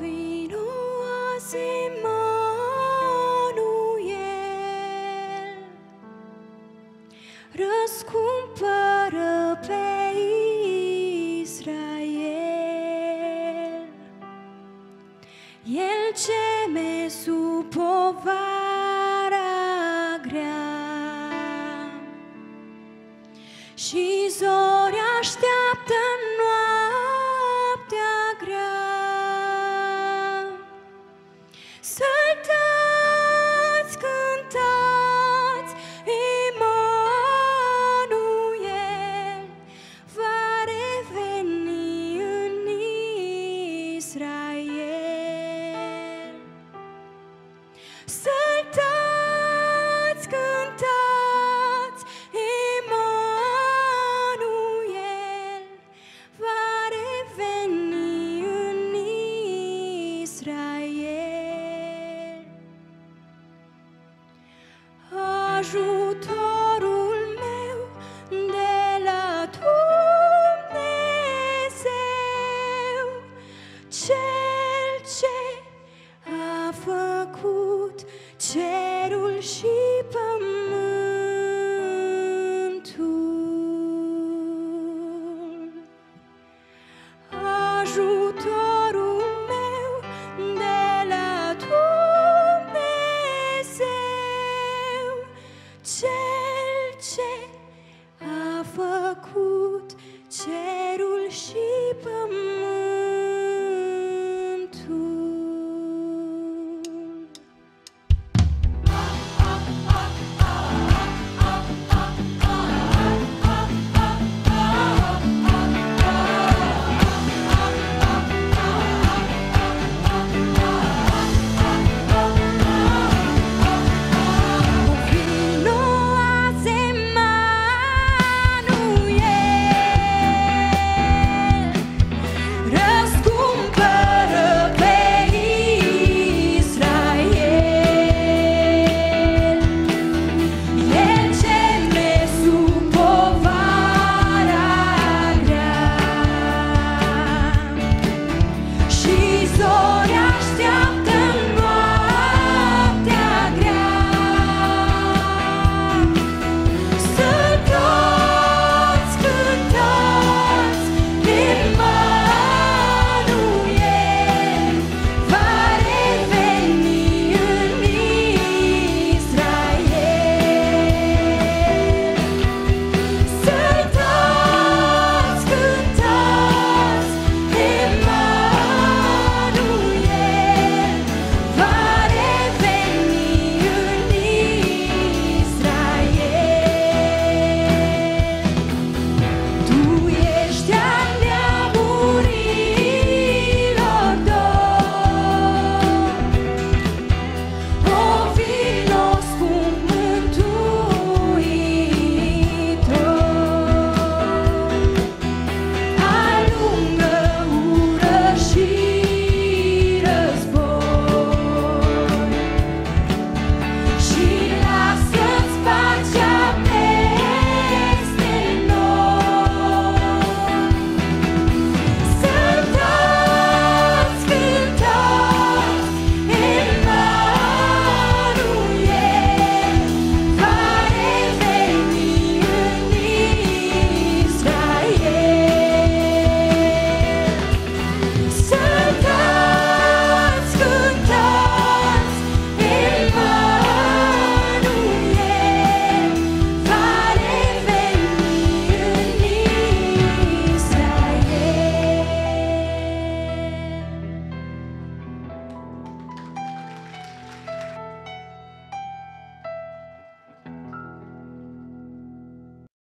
vino Manuel, răscumpără pe Israel. El geme sub grea și zon ajutorul meu de la Dumnezeu, Cel ce a făcut cerul și pământul.